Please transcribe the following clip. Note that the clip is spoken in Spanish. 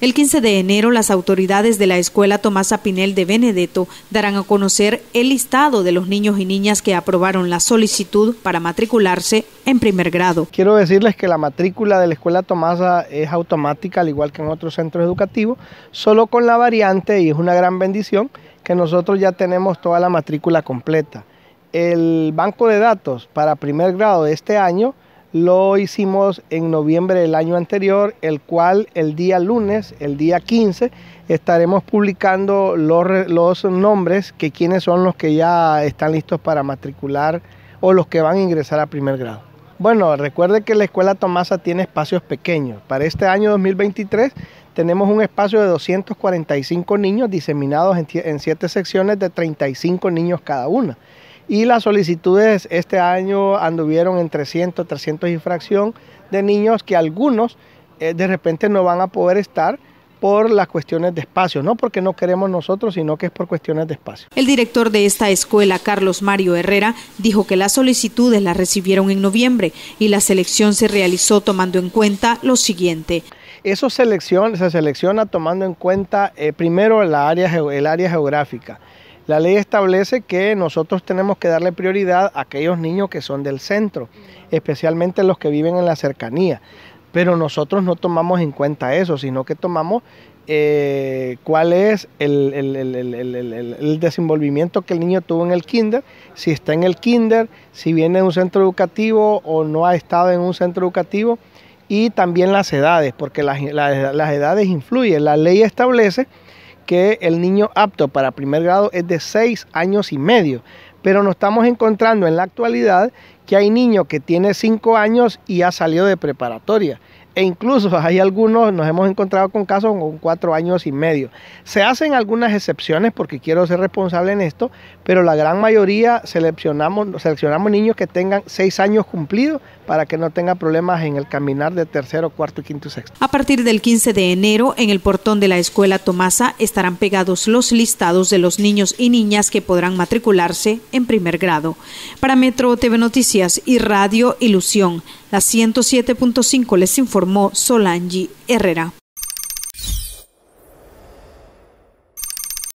El 15 de enero, las autoridades de la Escuela Tomasa Pinel de Benedetto darán a conocer el listado de los niños y niñas que aprobaron la solicitud para matricularse en primer grado. Quiero decirles que la matrícula de la Escuela Tomasa es automática, al igual que en otros centros educativos, solo con la variante, y es una gran bendición, que nosotros ya tenemos toda la matrícula completa. El banco de datos para primer grado de este año lo hicimos en noviembre del año anterior, el cual el día lunes, el día 15, estaremos publicando los, nombres que quienes son los que ya están listos para matricular o los que van a ingresar a primer grado. Bueno, recuerde que la Escuela Tomasa tiene espacios pequeños. Para este año 2023 tenemos un espacio de 245 niños diseminados en, en siete secciones de 35 niños cada una. Y las solicitudes este año anduvieron en 300, 300 y fracción de niños que algunos eh, de repente no van a poder estar por las cuestiones de espacio, no porque no queremos nosotros, sino que es por cuestiones de espacio. El director de esta escuela, Carlos Mario Herrera, dijo que las solicitudes las recibieron en noviembre y la selección se realizó tomando en cuenta lo siguiente. Eso selección, se selecciona tomando en cuenta eh, primero área, el área geográfica. La ley establece que nosotros tenemos que darle prioridad a aquellos niños que son del centro, especialmente los que viven en la cercanía. Pero nosotros no tomamos en cuenta eso, sino que tomamos eh, cuál es el, el, desenvolvimiento que el niño tuvo en el kinder, si está en el kinder, si viene de un centro educativo o no ha estado en un centro educativo, y también las edades, porque las, las edades influyen. La ley establece que el niño apto para primer grado es de 6 años y medio, pero nos estamos encontrando en la actualidad que hay niños que tienen 5 años y ha salido de preparatoria e incluso hay algunos, nos hemos encontrado con casos con cuatro años y medio. Se hacen algunas excepciones porque quiero ser responsable en esto, pero la gran mayoría seleccionamos, seleccionamos niños que tengan seis años cumplidos para que no tengan problemas en el caminar de tercero, cuarto, quinto y sexto. A partir del 15 de enero, en el portón de la escuela Tomasa estarán pegados los listados de los niños y niñas que podrán matricularse en primer grado. Para Metro TV Noticias y Radio Ilusión, la 107.5 les informó Solangi Herrera.